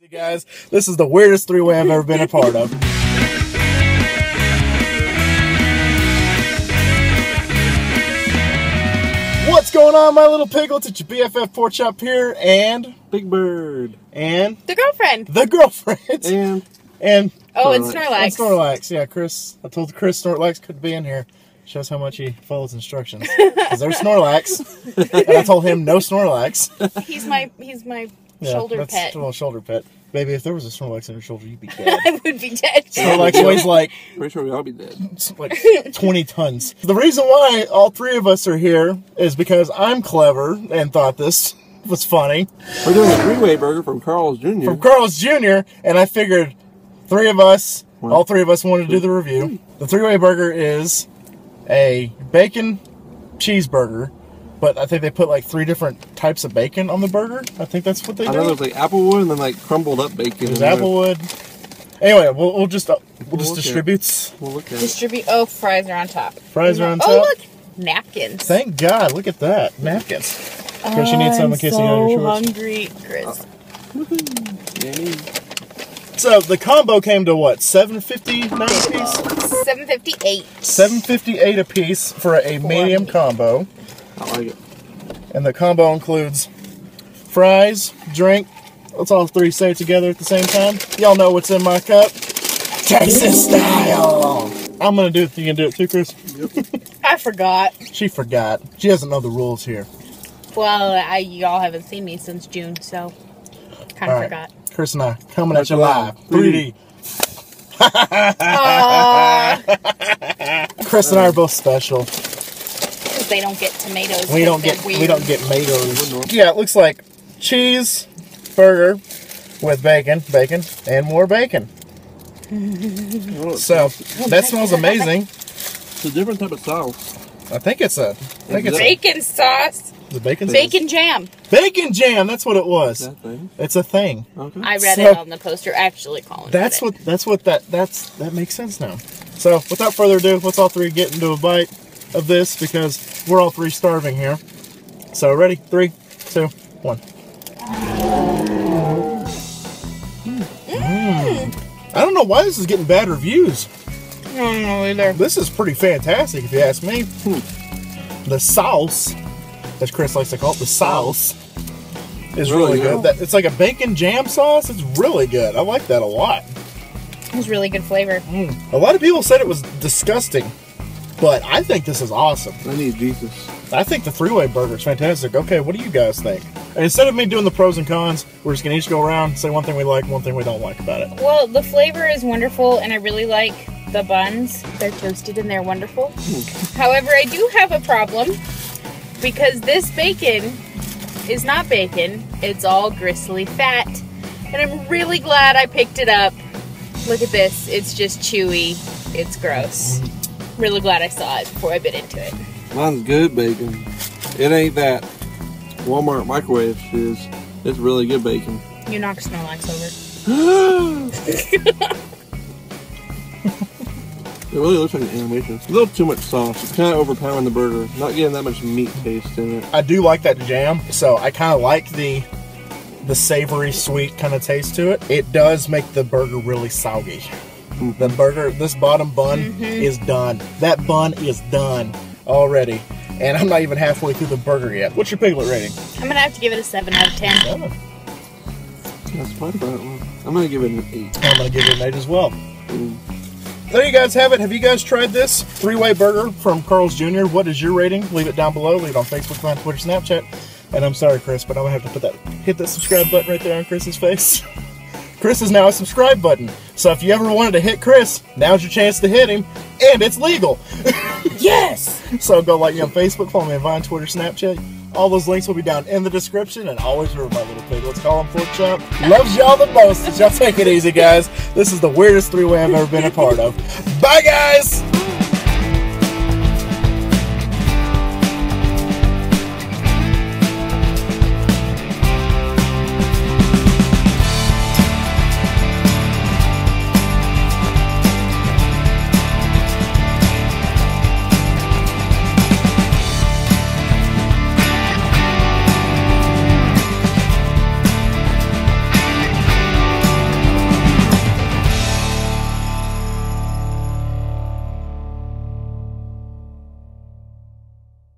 Hey guys, this is the weirdest three way I've ever been a part of. What's going on, my little piglets? It's your BFF Pork Chop here, and Big Bird. and The girlfriend. the girlfriend, And and Oh, and Snorlax. Snorlax. and Snorlax. Yeah, Chris. I told Chris Snorlax couldn't be in here. Shows how much he follows instructions. Because there's Snorlax, and I told him no Snorlax. He's my he's my Yeah, shoulder that's pet. A little shoulder pet. Baby, if there was a Snorlax on your shoulder, you'd be dead. I would be dead. Snorlax weighs like pretty sure we all be dead. like 20 tons. The reason why all three of us are here is because I'm clever and thought this was funny. We're doing a three-way burger from Carl's Jr. From Carl's Jr., and I figured three of us, One, all three of us wanted to do the review. The three way burger is a bacon cheeseburger, but I think they put like three different types of bacon on the burger. I think that's what they I do. know there's like applewood and then like crumbled up bacon. There's in there. applewood. Anyway, we'll, we'll just uh, we'll just We'll look at it. distribute. We'll look at it. Distribute. Oh, fries are on top. Fries are on top. oh, look, napkins. Thank God! Look at that napkins. Chris, you need some in case you so go to your shorts. hungry, Chris. Yummy. So the combo came to what? Seven fifty nine piece. Seven fifty eight. Seven fifty eight a piece for a medium combo, I like it. and the combo includes fries, drink. Let's all three say it together at the same time. Y'all know what's in my cup. Texas style. I'm gonna do it. You can do it too, Chris. Yep. I forgot. She forgot. She doesn't know the rules here. Well, I y'all haven't seen me since June, so kind of right. forgot. Chris and I coming at That's you live, live. 3D. Aw, Chris and I are both special. 'Cause they don't get tomatoes. We don't They're get we don't get tomatoes. Yeah, it looks like cheese burger with bacon, bacon, and more bacon. So that smells amazing. It's a different type of sauce. I think it's a I think it's a, bacon sauce, the bacon bacon jam. bacon jam. That's what it was. Thing. It's a thing. Okay. I read So- it on the poster. Actually, Kollin. That's read what that's what that that's that makes sense now. So without further ado, let's all three get into a bite of this because we're all three starving here. So ready? Three, two, one. Mm. I don't know why this is getting bad reviews. it. I don't know either. This is pretty fantastic, if you ask me. The sauce, as Chris likes to call it, the sauce is really, Really good. good. That it's like a bacon jam sauce. It's really good. I like that a lot. It was really good flavor. A lot of people said it was disgusting, but I think this is awesome. I need Jesus. I think the three-way burger is fantastic. Okay, what do you guys think? And instead of me doing the pros and cons, we're just gonna each go around say one thing we like, one thing we don't like about it. Well, the flavor is wonderful, and I really like the buns. They're toasted and they're wonderful. Hmm. However, I do have a problem because this bacon is not bacon, it's all gristly fat. And I'm really glad I picked it up. Look at this, it's just chewy, it's gross. Hmm. Really glad I saw it before I bit into it. Mine's good bacon. It ain't that Walmart microwave is. It's really good bacon. You knocked Snorlax over. It really looks like an animation. It's a little too much sauce. It's kind of overpowering the burger. Not getting that much meat taste in it. I do like that jam, so I kind of like the the savory, sweet kind of taste to it. It does make the burger really soggy. The burger, this bottom bun is done. That bun is done already, and I'm not even halfway through the burger yet. What's your piglet rating? I'm gonna have to give it a 7 out of 10. Oh, That's fine about one. I'm gonna give it an eight. I'm gonna give it an eight as well. Mm. There you guys have it. Have you guys tried this three-way burger from Carl's Jr.? What is your rating? Leave it down below. Leave it on Facebook, on Twitter, Snapchat. And I'm sorry, Chris, but I'm gonna have to put that hit that subscribe button right there on Chris's face. Chris is now a subscribe button. So if you ever wanted to hit Chris, now's your chance to hit him, and it's legal. Yes! So go like me on Facebook, follow me on Vine, Twitter, Snapchat. All those links will be down in the description. And always remember, my little pig, let's Kollin Pork Chop. Loves y'all the most. Y'all take it easy, guys. This is the weirdest three way I've ever been a part of. Bye, guys.